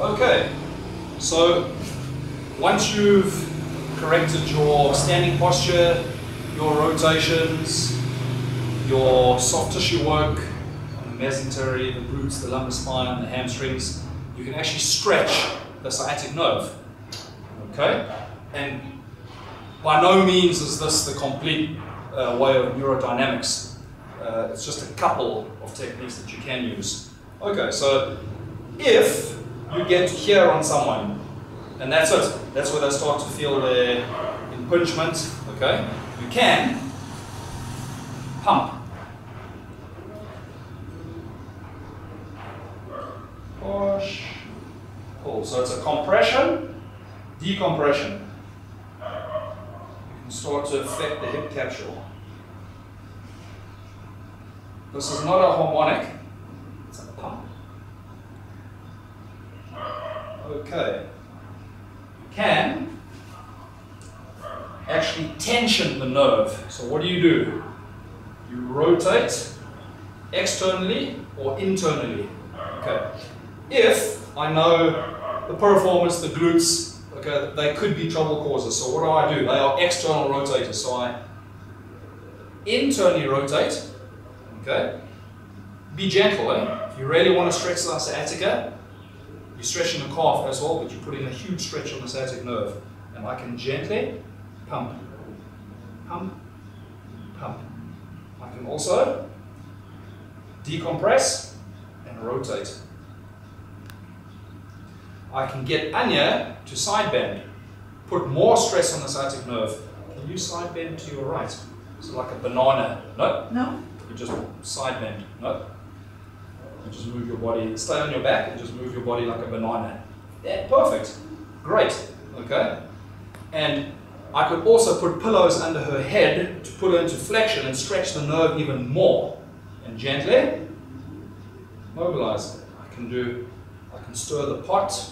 Okay, so once you've corrected your standing posture, your rotations, your soft tissue work on the mesentery, the glutes, the lumbar spine, the hamstrings, you can actually stretch the sciatic nerve. Okay? And by no means is this the complete uh, way of neurodynamics. Uh, it's just a couple of techniques that you can use. Okay, so if you get to hear on someone, and that's it, that's where they start to feel uh, the impingement, okay, you can pump. Push, pull. So it's a compression, decompression. You can start to affect the hip capsule. This is not a harmonic, it's a pump. Okay. You can actually tension the nerve. So what do you do? You rotate externally or internally. Okay. If I know the piriformis, the glutes, okay, they could be trouble causes. So what do I do? They are external rotators. So I internally rotate Okay? Be gentle, eh? If you really want to stretch the sciatica, you're stretching the calf as well, but you're putting a huge stretch on the sciatic nerve. And I can gently pump, pump, pump. I can also decompress and rotate. I can get Anya to side bend, put more stress on the sciatic nerve. Can you side bend to your right? So like a banana. No? No? You just side bend. No? Just move your body, stay on your back and just move your body like a banana. Yeah, perfect. Great. Okay? And I could also put pillows under her head to put her into flexion and stretch the nerve even more. And gently mobilize. I can do, I can stir the pot.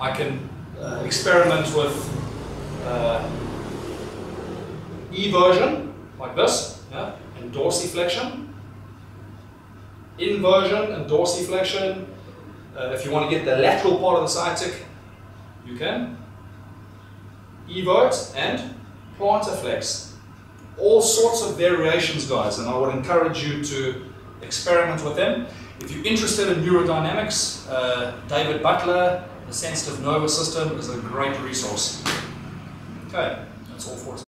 I can uh, experiment with uh, eversion, like this, yeah, and dorsiflexion. Inversion and dorsiflexion. Uh, if you want to get the lateral part of the sciatic, you can. Evert and plantar flex. All sorts of variations, guys, and I would encourage you to experiment with them. If you're interested in neurodynamics, uh, David Butler, the sensitive nervous system is a great resource. Okay, that's all for today.